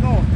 going on.